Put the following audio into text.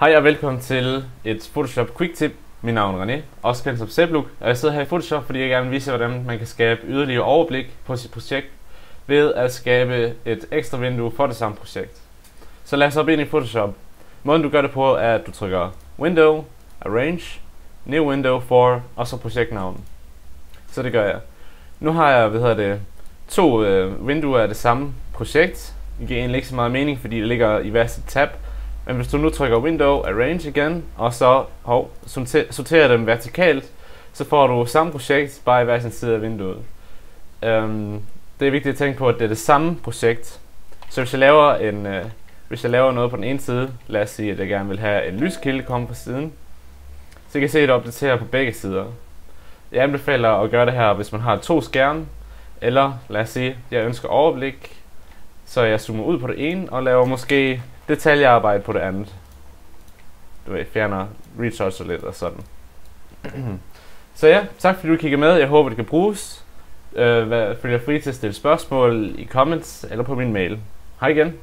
Hej og velkommen til et Photoshop Quick Tip. Mit navn er René, også kendt som Zebluk, og jeg sidder her i Photoshop, fordi jeg gerne vil vise hvordan man kan skabe yderligere overblik på sit projekt ved at skabe et ekstra vindue for det samme projekt. Så lad os op ind i Photoshop. Måden du gør det på er, at du trykker Window, Arrange, New Window for, og så projektnavn. Så det gør jeg. Nu har jeg, hvad hedder det, to øh, vinduer af det samme projekt. Det giver egentlig ikke så meget mening, fordi det ligger i hver sit tab. Men hvis du nu trykker Window, Arrange igen, og så hov, sorterer dem vertikalt, så får du samme projekt, bare i hver sin side af vinduet. Øhm, det er vigtigt at tænke på, at det er det samme projekt. Så hvis jeg laver, en, øh, hvis jeg laver noget på den ene side, lad os sige, at jeg gerne vil have en lyskilde komme på siden, så kan jeg se, at det opdaterer på begge sider. Jeg anbefaler at gøre det her, hvis man har to skærme, eller lad os sige, at jeg ønsker overblik, så jeg zoomer ud på det ene og laver måske detaljearbejde på det andet. Du ved, fjerner resourcer lidt og sådan. så ja, tak fordi du kiggede med. Jeg håber, det kan bruges. Øh, følg jer fri til at stille spørgsmål i comments eller på min mail. Hej igen.